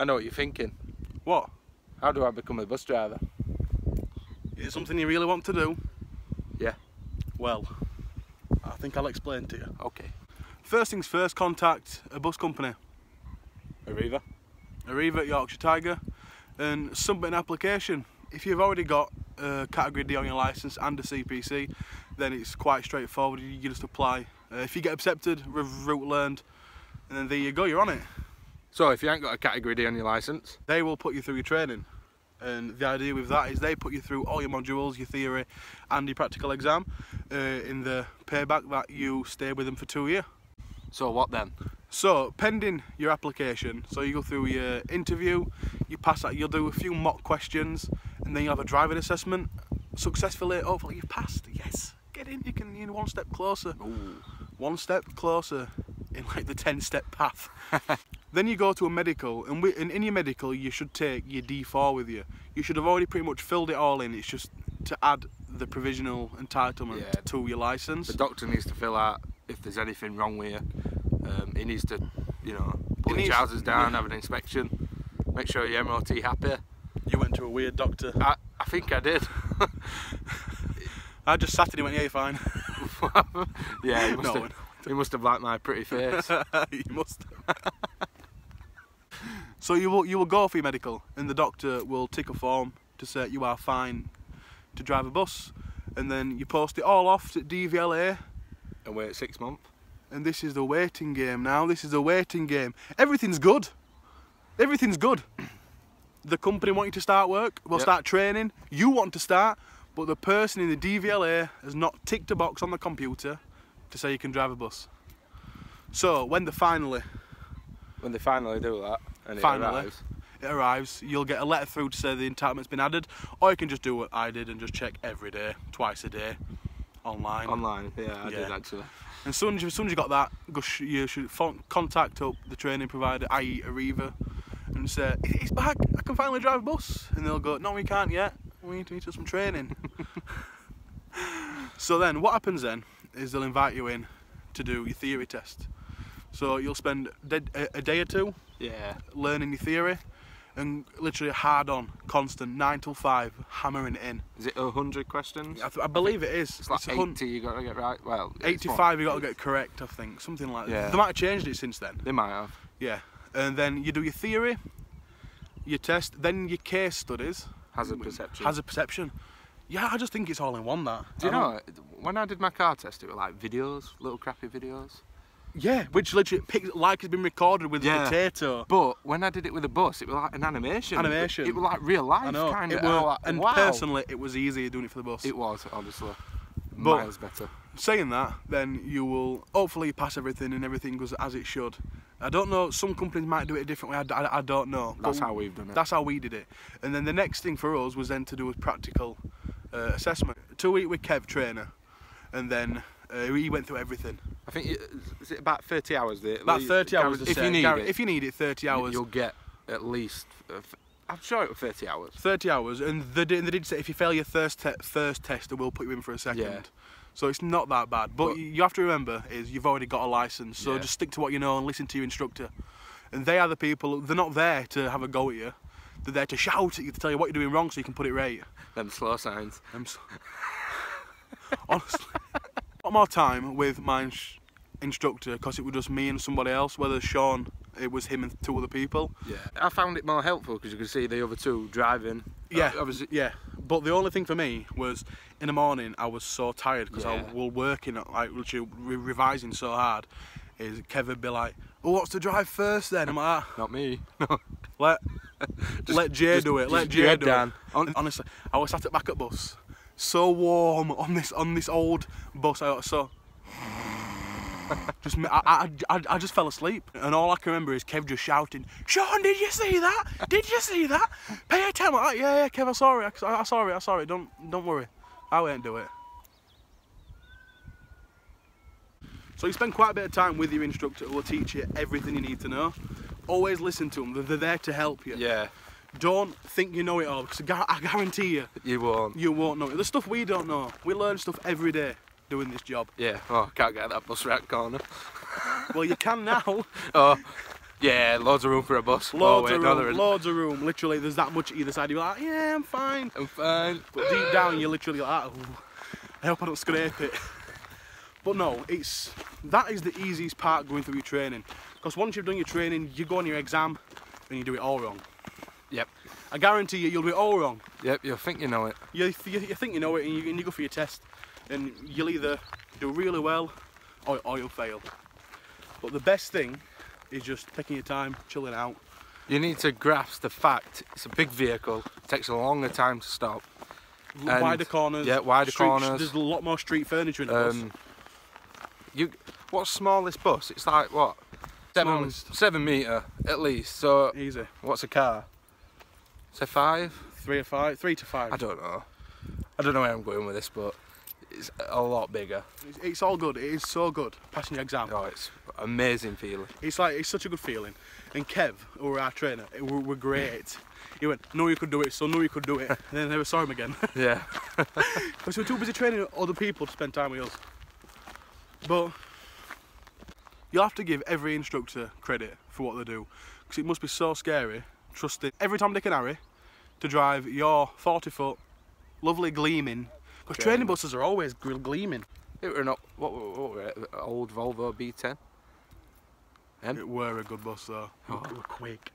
I know what you're thinking. What? How do I become a bus driver? Is it something you really want to do? Yeah. Well, I think I'll explain to you. Okay. First things first, contact a bus company. Arriva. Arriva, Yorkshire Tiger, and submit an application. If you've already got a category D on your licence and a CPC, then it's quite straightforward. You just apply. Uh, if you get accepted, route learned, and then there you go, you're on it. So if you ain't got a category D on your licence, they will put you through your training. And the idea with that is they put you through all your modules, your theory and your practical exam uh, in the payback that you stay with them for two years. So what then? So, pending your application, so you go through your interview, you pass that, you'll do a few mock questions, and then you'll have a driving assessment. Successfully, hopefully you've passed. Yes, get in. You can. You're one step closer. Ooh. One step closer in like the ten-step path. then you go to a medical, and, we, in your medical you should take your D4 with you. You should have already pretty much filled it all in. It's just to add the provisional entitlement yeah. to your license. The doctor needs to fill out if there's anything wrong with you. Um, he needs to, you know, put his trousers down, yeah. have an inspection, make sure your MOT happy. You went to a weird doctor. I, I think I did. I just sat and he went, yeah, you're fine. yeah, he must, no, have, he must have liked my pretty face. he must So you will, you will go for your medical and the doctor will tick a form to say you are fine to drive a bus and then you post it all off to DVLA and wait six months and this is the waiting game now. This is the waiting game. Everything's good. Everything's good. The company want you to start work, will yep. start training. You want to start, but the person in the DVLA has not ticked a box on the computer to say you can drive a bus. So when they finally, when they finally do that, and it finally, arrives, it arrives, you'll get a letter through to say the entitlement's been added, or you can just do what I did and just check every day, twice a day, online. Online, yeah, I yeah. did actually. And as soon as, you, as soon as you got that, you should contact up the training provider, i.e. Arriva, and say, it's back, I can finally drive a bus. And they'll go, no we can't yet, we need to do some training. so then, what happens then, is they'll invite you in to do your theory test. So you'll spend a day or two yeah. learning your theory, and literally hard on, constant, nine till five, hammering it in. Is it hundred questions? I, I, believe it is. It's like it's eighty. You got to get right. Well, eighty-five. You got to get correct. I think something like that. They might have changed it since then. They might have. Yeah, and then you do your theory, your test, then your case studies. Hazard perception. Hazard perception. Yeah, I just think it's all in one. That. Do you know when I did my car test, it was like videos, little crappy videos. Yeah, which literally like has been recorded with yeah. a potato. But when I did it with a bus, it was like an animation. Animation. It, was like real life, kind of. Like, and wow. personally, it was easier doing it for the bus. It was, honestly. But Miles better. Saying that, then you will hopefully pass everything and everything goes as it should. I don't know, some companies might do it a different way, I, I, I don't know. That's how we've done it. That's how we did it. And then the next thing for us was then to do a practical uh, assessment. Two week with Kev trainer. And then uh, he went through everything. I think is it about 30 hours? About 30 hours. If you need it, if you need it, 30 hours. You'll get at least. Uh, I'm sure it was 30 hours. 30 hours, and they did, they did say if you fail your first te first test, they will put you in for a second. Yeah. So it's not that bad. But, but, you have to remember is you've already got a license, so yeah. just stick to what you know and listen to your instructor. And they are the people. They're not there to have a go at you. They're there to shout at you to tell you what you're doing wrong so you can put it right. Them slow signs. Them Honestly lot more time with my instructor because it was just me and somebody else, whether Shaun, it was him and two other people. Yeah, I found it more helpful because you could see the other two driving. Yeah, uh, was, yeah. But the only thing for me was in the morning I was so tired because yeah. I was working, like literally revising so hard. Is Kevin would be like, "Oh, what's to drive first then?" I'm like, ah. "Not me." No. let just, let Jay do it. Let Jay do down. it. Honestly, I was sat at back at bus so warm on this on this old bus. I got so just I, I, I just fell asleep, and all I can remember is Kev just shouting, "Shaun, did you see that? Did you see that? Pay attention!" Like, yeah, yeah, Kev, I saw it. I, I saw it. I saw it. Don't don't worry, I won't do it. So you spend quite a bit of time with your instructor who will teach you everything you need to know. Always listen to them, they're there to help you. Yeah. Don't think you know it all because I guarantee you, you won't. You won't know it. The stuff we don't know. We learn stuff every day doing this job. Yeah. Oh, can't get that bus right corner. well, you can now. oh. Yeah, loads of room for a bus. Oh, loads oh, of room, loads of room. Literally, there's that much either side. You're like, yeah, I'm fine. I'm fine. But deep down, you're literally like, oh, I hope I don't scrape it. But no, it's that is the easiest part going through your training. Because once you've done your training, you go on your exam and you do it all wrong. Yep. I guarantee you, you'll do it all wrong. Yep, you'll think you know it. You, you, you think you know it and you, and you go for your test and you'll either do really well or, or you'll fail. But the best thing is just taking your time, chilling out. You need to grasp the fact it's a big vehicle, it takes a longer time to stop. And- wider corners. yeah, wider street- corners. There's a lot more street furniture in the bus. Um, you, what's smallest bus? It's like what? Seven, Smallest. seven metre at least. So Easy. what's a car? Say five? Three or five, three to five. I don't know. I don't know where I'm going with this, but it's a lot bigger. It's, it's all good. It is so good passing your exam. Oh, it's amazing feeling. It's like it's such a good feeling. And Kev, who were our trainer, were, were great. He went, "No, you could do it." So no, you could do it. and then they never saw him again Yeah. because we were too busy training other people to spend time with us. But you'll have to give every instructor credit for what they do because it must be so scary trusting every Tom, Dick, and Harry to drive your 40 foot, lovely gleaming. Because Training training buses are always gleaming. It were not what, what, what were it? Old Volvo B10. Em? It were a good bus though. Oh. It were quick.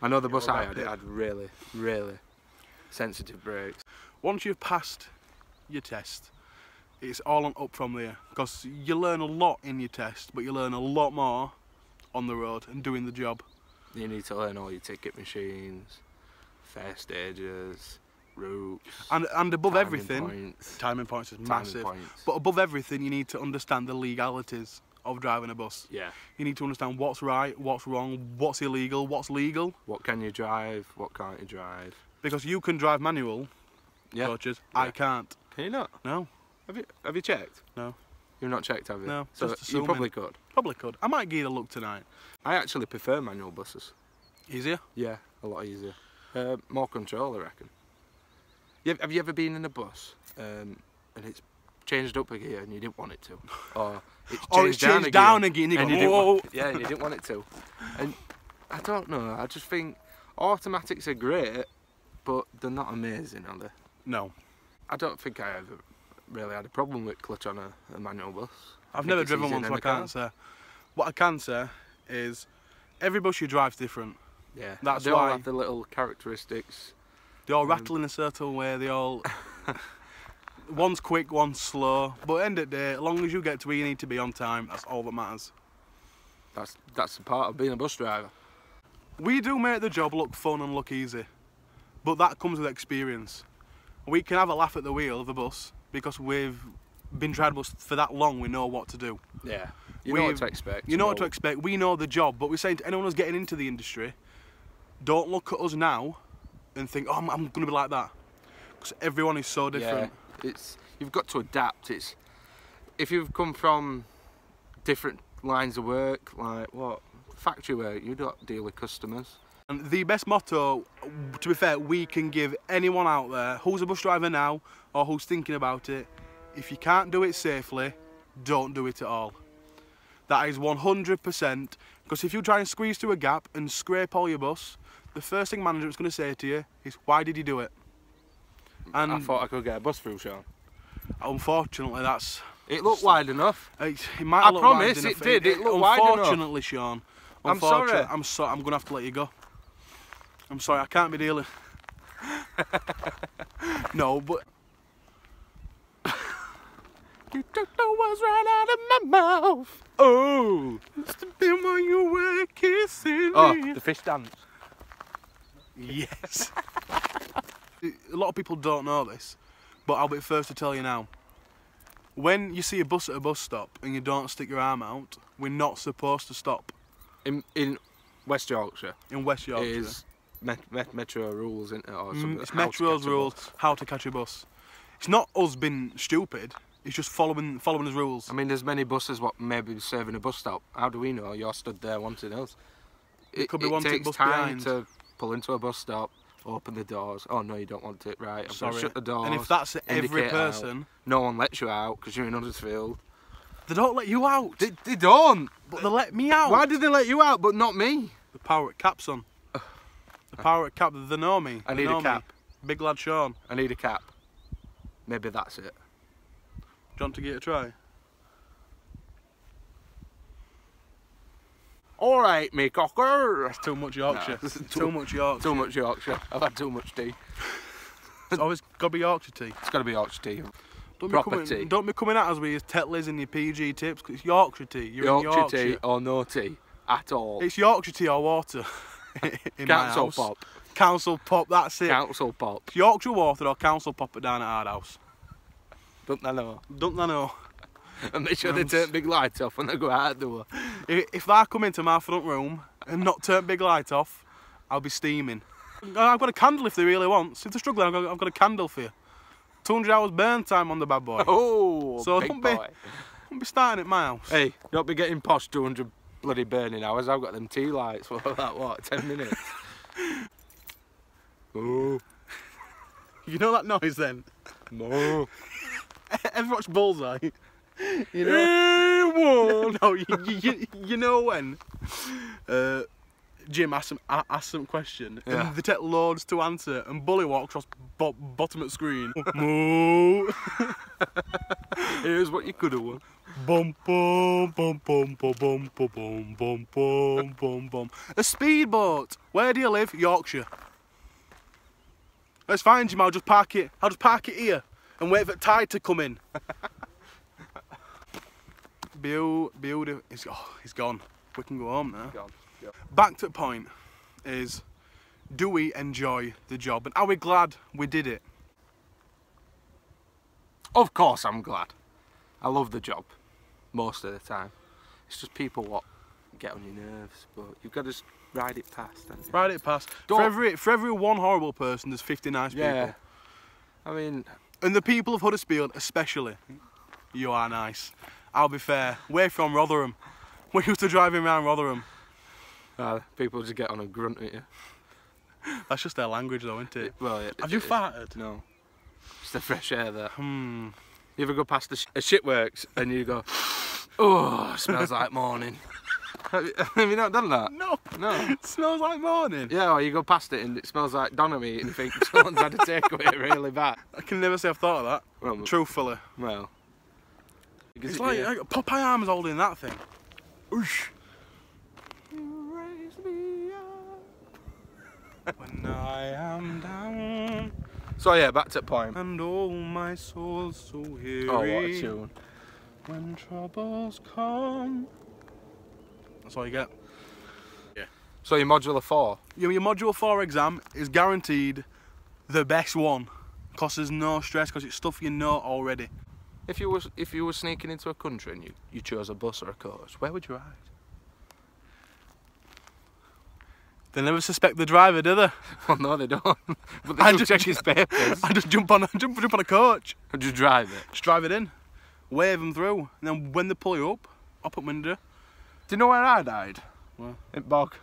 I know the bus I had. It had really, really sensitive brakes. once you've passed your test, it's all on up from there because you learn a lot in your test, but you learn a lot more on the road and doing the job. You need to learn all your ticket machines, fare stages, routes, And and above timing everything, points, timing points is timing massive. points. But above everything, you need to understand the legalities of driving a bus. yeah, You need to understand what's right, what's wrong, what's illegal, what's legal. what can you drive? What can't you drive? Because you can drive manual Yeah, coaches, I can't. can you not? No, Have you have you checked? No. You've not checked, have you? No, So you probably could. probably could. I might give it a look tonight. I actually prefer manual buses. Easier? Yeah, a lot easier. Uh, more control, I reckon. Have, you ever been in a bus um, and it's changed up a gear and you didn't want it to, or it's changed, Or it's down, changed down gear again, you and you didn't want, yeah, and you didn't want it to, and I don't know. I just think automatics are great, but they're not amazing, are they? No. I don't think I ever really had a problem with clutch on a, a manual bus. I've never driven one, so I can't say. What I can say is every bus you drive's different. Yeah, That's they all have the little characteristics. They all Um, rattle in a certain way. They all. one's quick, one's slow. But end of the day, as long as you get to where you need to be on time, that's all that matters. That's that's the part of being a bus driver. We do make the job look fun and look easy, but that comes with experience. We can have a laugh at the wheel of a bus because we've been driving bus for that long. We know what to do. Yeah, you know what to expect. You know what to expect. We know the job, but we're saying to anyone who's getting into the industry, don't look at us now and think, oh, I'm, I'm going to be like that. Because everyone is so different. Yeah, it's you've got to adapt. It's if you've come from different lines of work, like what factory work, you don't deal with customers. And the best motto, to be fair, we can give anyone out there who's a bus driver now or who's thinking about it, if you can't do it safely, don't do it at all. That is 100%. Because if you try and squeeze through a gap and scrape all your bus, the first thing management's going to say to you is, why did you do it? And I thought I could get a bus through, Shaun. unfortunately, that's It looked wide enough. It, it might I promise it did, it looked wide enough. Unfortunately, Shaun. I'm sorry. I'm so. I'm gonna have to let you go. I'm sorry. I can't be dealing. no, but You took the words right out of my mouth. Oh, must have been when you were kissing oh, me. the fish dance. Yes. a lot of people don't know this, but I'll be the first to tell you now. When you see a bus at a bus stop and you don't stick your arm out, we're not supposed to stop In in West Yorkshire, in West Yorkshire. is met, met, metro rules, isn't it? Or Mm, something, it's how Metro's rules how to catch a bus. It's not us being stupid. It's just following following his rules. I mean, there's many buses what maybe serving a bus stop. How do we know you're stood there wanting us? It, could be it wanting takes bus time behind. to pull into a bus stop, open the doors. Oh no, you don't want it. Right, I'm Sorry. shut the doors. and if that's every indicate out. person, no one lets you out because you're in Huddersfield. they don't let you out. They, they don't. but they let me out. Why did they let you out but not me? The power at Cap's on. The power at Cap, the know me. I they need a know me. cap. Big lad Shaun. I need a cap. Maybe that's it. You want to give it a try? All right, me cocker. That's Too much Yorkshire. No, too, too- much Yorkshire. Too much Yorkshire. I've had too much tea. It's always got to be Yorkshire tea. It's got to be Yorkshire tea. Don't Proper be coming, tea. Don't be coming at us with your Tetleys and your PG tips. it's Yorkshire tea. You're Yorkshire, Yorkshire. tea or no tea at all. It's Yorkshire tea or water. Council pop. Council pop. That's it. Council pop. It's Yorkshire water or council pop it down at our house. Don't I know? Don't I know? And make sure they um, turn big lights off when they go out the door. If, if they come into my front room and not turn big light off, I'll be steaming. I've got a candle if they really want. If they're struggling, I've got, I've got a candle for you. 200 hours burn time on the bad boy. Oh, So big don't be- boy. Don't be starting at my house. Hey, don't be getting posh 200 bloody burning hours. I've got them tea lights for that, what, 10 minutes? oh, You know that noise then? no. Ever watch Bullseye? You know? no, you, you, you, you know when uh, Jim asks some, a- asks some question Yeah. and they take loads to answer and Bully walks across bo- bottom of screen. Moo. Here's what you could have won. Bum bum bum bum bum bum bum bum bum bum. A speedboat. Where do you live? Yorkshire. Let's find Jim. I'll just park it. I'll just park it here and wait for the tide to come in. Beau, beautiful. He's, oh, he's gone. We can go home now. Gone. Back to the point is, do we enjoy the job and are we glad we did it? Of course, I'm glad. I love the job most of the time. It's just people what get on your nerves, but you've got to just ride it past. haven't you? Ride it past. Don't- For every for every one horrible person, there's 50 nice Yeah. people. I mean, And the people of Huddersfield, especially, you are nice. I'll be fair. We're from Rotherham. We used to drive around Rotherham. uh, people just get on and grunt at you. That's just their language, though, isn't it? Well, yeah, Have it you farted? No. It's the fresh air there. Hmm. You ever go past a, sh- a shitworks and you go, oh, smells like morning. have, you, have you not done that? No. No. It smells like morning. Yeah, or you go past it and it smells like doner and you think someone's had a takeaway really bad. I can never say I've thought of that. Well, Truthfully. well. It's it- like, yeah. Popeye arms holding that thing. Oosh. When I am down So yeah, back to the point. and all my soul's so weary. Oh, what a tune. When troubles come. That's all you get. Yeah. So your modular four. Your, your Module 4 exam is guaranteed the best one. Because there's no stress, because it's stuff you know already. If you was if you were sneaking into a country and you, you chose a bus or a coach, where would you ride? They never suspect the driver, do they? Well, no, they don't. but they I just check his papers I just jump on, a, jump, jump on a coach, and just drive it. just drive it in, wave them through, and then when they pull you up, up at window. Do you know where I died? Where? In Bog.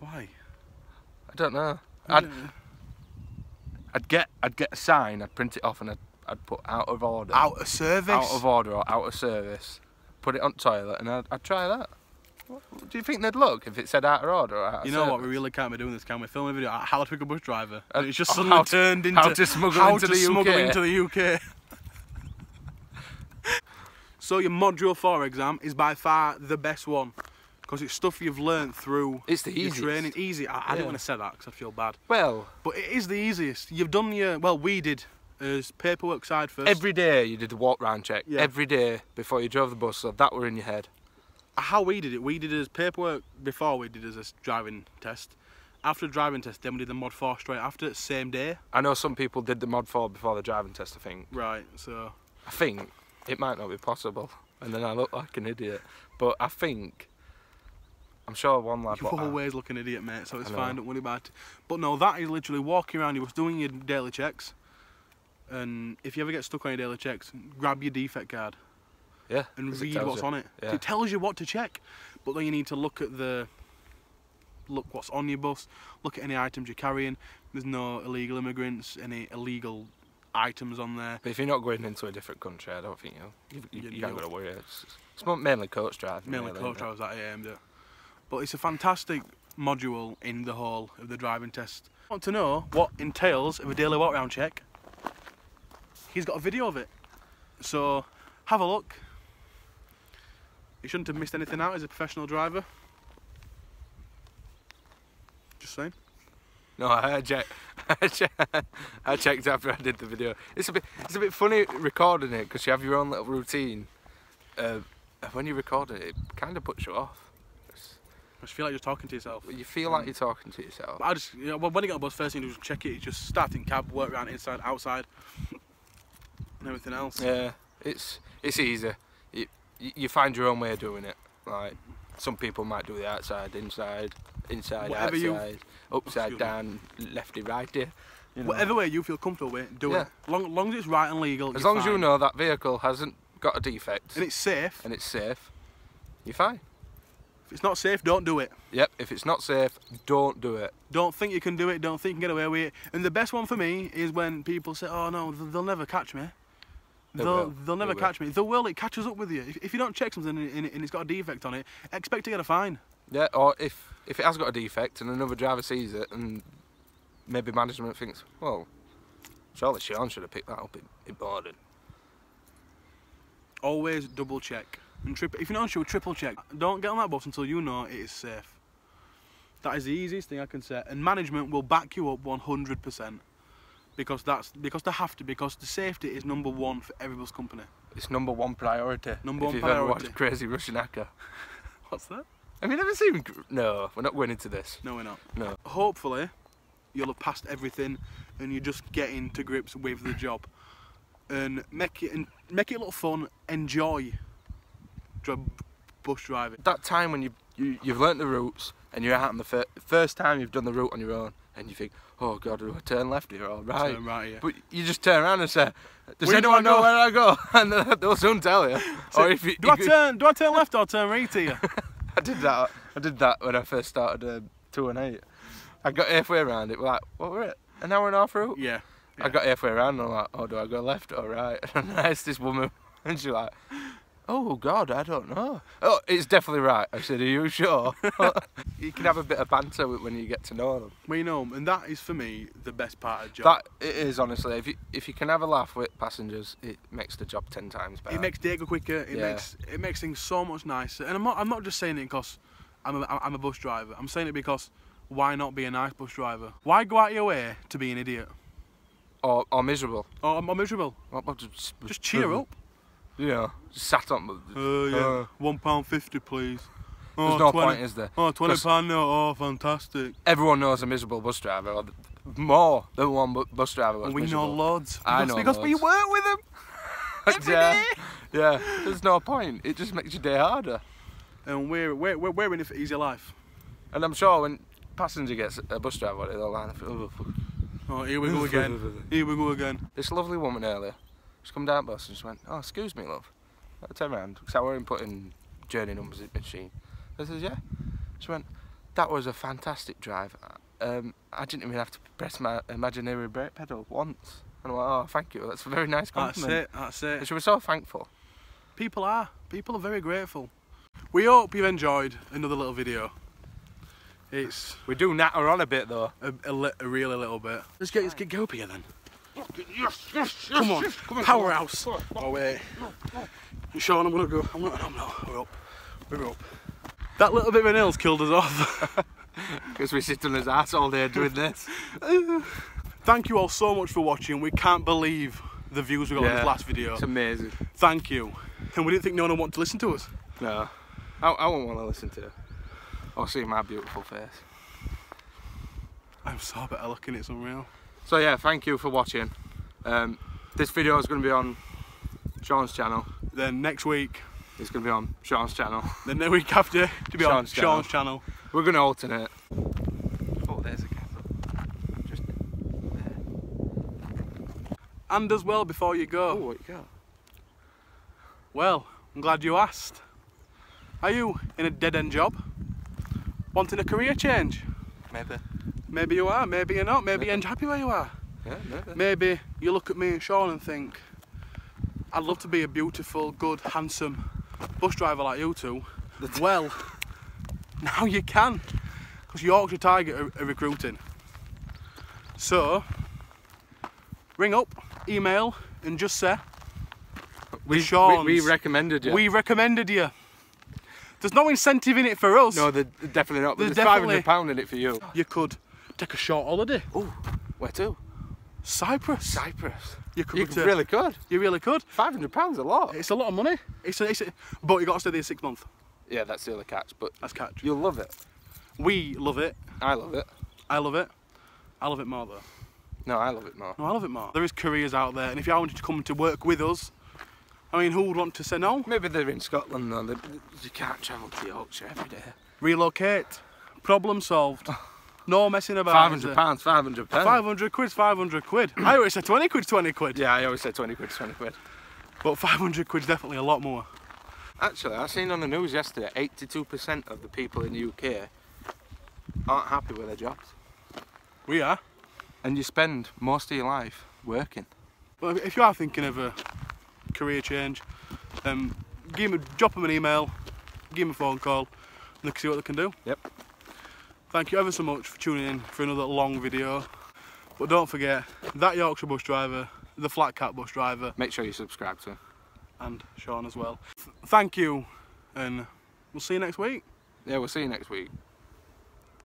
Why? I don't know. I'd, I'd get I'd get a sign, I'd print it off, and I'd, I'd put out of order, Out of service. out of order or out of service. Put it on toilet, and I'd, I'd try that. What, do you think they'd look if it said out of order or out of you know what? We really can't be doing this, can we? Film a video. How to pick a bus driver. Uh, And it's just suddenly to- turned into how to smuggle how into to the smuggle into the UK. So your Module 4 exam is by far the best one. Because it's stuff you've learnt through It's the your easiest. training. Easy. I, I Yeah. didn't want to say that because I feel bad. Well, But it is the easiest. You've done your, well, we did, as paperwork side first. every day you did the walk round check. Yeah. Every day before you drove the bus, so that were in your head. How we did it, we did as paperwork before we did as a driving test. After the driving test, then we did the mod 4 straight after, same day. I know some people did the mod four before the driving test. I think. Right, so I think it might not be possible, and then I look like an idiot. But I think I'm sure one lad. you what I- always look an idiot, mate, so it's fine, don't worry about it. But no, that is literally walking around, you're doing your daily checks. And if you ever get stuck on your daily checks, grab your defect card yeah, and read what's you. on it. Yeah. It tells you what to check. But then you need to look at the look what's on your bus, look at any items you're carrying. There's no illegal immigrants, any illegal items on there. But if you're not going into a different country, I don't think you'll. You, you, You- you, ain't you'll- got to worry. It's, it's mainly coach driving. Mainly coach drivers that I aimed at. But it's a fantastic module in the whole of the driving test. I Want to know what entails of a daily walk round check? He's got a video of it. So have a look. You shouldn't have missed anything out as a professional driver. Just saying. No, I checked. I checked, I checked after I did the video. It's a bit, it's a bit funny recording it because you have your own little routine. Uh, when you record it, it kind of puts you off. It's- I just feel like you're talking to yourself. you feel like you're talking to yourself. But I just, you know, when you get on bus, first thing you do is check it. You just start in cab, work around inside, outside, and everything else. Yeah, it's it's easy. You you you find your own way of doing it. Like some people might do the outside, inside, inside, Whatever you- outside, upside Excuse me. down, lefty, righty. You know. Whatever way you feel comfortable with, do Yeah. it. Long, long as it's right and legal. As you're long as you know that vehicle hasn't got a defect and it's safe. and it's safe, you're fine. If it's not safe, don't do it. Yep. If it's not safe, don't do it. Don't think you can do it. Don't think you can get away with it. And the best one for me is when people say, "Oh no, they'll never catch me." They They'll, will. they'll never They catch me. They will. It catches up with you. If, if you don't check something and, and it's got a defect on it, expect to get a fine. Yeah. Or if if it has got a defect and another driver sees it and maybe management thinks, well, surely Shaun should have picked that up in, in boarding. Always double check. And trip, if you're not sure, triple check. Don't get on that bus until you know it is safe. That is the easiest thing I can say. And management will back you up 100%. Because that's because they have to. Because the safety is number one for every bus company. It's number one priority. Number if one you've ever priority. watched Crazy Russian Hacker. What's that? I mean, have you never seen? No, we're not going into this. No, we're not. No. Hopefully, you'll have passed everything, and you're just getting to grips with the job, and make it and make it a little fun. Enjoy. Bus driving. That time when you, you you've learnt the routes and you're out on the fir- first time you've done the route on your own and you think, oh god, do I turn left here or right? Turn right here. But you just turn around and say, does Where do anyone I know go?" where I go? And they'll- soon tell you. or if you, do I you- turn? Do I turn left or turn right here? I did that. I did that when I first started um, two and eight. I got halfway around it. We're like, what were it? An hour and a half route. yeah. I got halfway around and I'm like, oh, do I go left or right? And I asked this woman, and she's like, oh God, I don't know. Oh, it's definitely right. I said, are you sure? you can have a bit of banter when you get to know them. We know, them, and that is for me the best part of the job. That it is honestly. If you if you can have a laugh with passengers, it makes the job ten times better. it makes day go quicker. It Yeah. makes it makes things so much nicer. And I'm not I'm not just saying it because I'm a, I'm a bus driver. I'm saying it because why not be a nice bus driver? Why go out of your way to be an idiot? or or miserable. Or, or miserable? Just, Just cheer up. You know, just sat on. Oh yeah, Uh, one pound fifty, please. Oh, There's no 20 point, is there? Oh, 20 'Cause- pound no. Oh, fantastic. Everyone knows a miserable bus driver, or more than one bu- bus driver. that's we miserable. know loads. I Because- know because we work with them. every yeah, day. yeah. There's no point. It just makes your day harder. And we're we're we're, we're in it for easy life. And I'm sure when passenger gets a bus driver, they'll line up. Oh. Oh, here we go again. Here we go again. This lovely woman earlier, she's come down bus and she went, "Oh, excuse me, love." I turned around because I were inputting journey numbers in the machine. I says, "Yeah." She went, "That was a fantastic drive. Um, I didn't even have to press my imaginary brake pedal once." And I went, "Oh, thank you. That's a very nice compliment. That's compliment." it. That's it. And she was so thankful. People are. People are very grateful. We hope you've enjoyed another little video. It's We do natter on a bit though. a, a, a really little bit. Let's get, let's get go up here then. Yes, yes, Come on, powerhouse. Oh wait. Shaun, I'm gonna go. I'm not. I'm not. We're up. We're up. That little bit of an ill's killed us off. Because we sit on his ass all day doing this. Thank you all so much for watching. We can't believe the views we got on this last video. It's amazing. Thank you. And we didn't think no one would want to listen to us. No, I, I won't want to listen to it or see my beautiful face. I'm so better looking. It's unreal. So yeah, thank you for watching. Um, this video is going to be on Shaun's channel. Then next week, It's going to be on Shaun's channel. then the week after, to be on Shaun's channel. Shaun's channel. We're going to alternate. Oh, there's a kettle. Just And as well, before you go, oh, what you got? well, I'm glad you asked. Are you in a dead end job? Wanting a career change? Maybe. Maybe you are, maybe you're not, maybe you're happy where you are. Yeah, maybe. Maybe you look at me and Shaun and think, I'd love to be a beautiful, good, handsome bus driver like you two. Well, Now you can, because Yorkshire Tiger are, are recruiting. So, ring up, email, and just say We, we, we recommended you. we recommended you. There's no incentive in it for us. no, they're definitely not. But There's there's, definitely- £500 in it for you. You could take a short holiday. Oh, where to? Cyprus. Cyprus. You could. You to- really could. You really could. £500 a lot. It's a lot of money. It's a, it's a, but you got to stay there six months. Yeah, that's the other catch, but That's catch. you'll love it. We love it. I love it. I love it. I love it more though. No, I love it more. No, I love it more. There is careers out there, and if you wanted to come to work with us, I mean, who would want to say no? Maybe they're in Scotland though. They, you can't travel to Yorkshire every day. Relocate. Problem solved. No messing about. Five is hundred there? pounds, five hundred pounds. 500 quid's 500 quid. I always say 20 quid's 20 quid. Yeah, I always say twenty quid, twenty quid. But 500 quid's definitely a lot more. Actually, I seen on the news yesterday, eighty-two percent of the people in the UK aren't happy with their jobs, We are. and you spend most of your life working. But if you are thinking of a career change, um, give them, drop them an email, give them a phone call, and they can see what they can do. Yep. Thank you ever so much for tuning in for another long video. But don't forget, that Yorkshire bus driver, the Flat Cap bus driver, Make sure you subscribe to. and Shaun as well. Th- Thank you, and we'll see you next week. Yeah, we'll see you next week.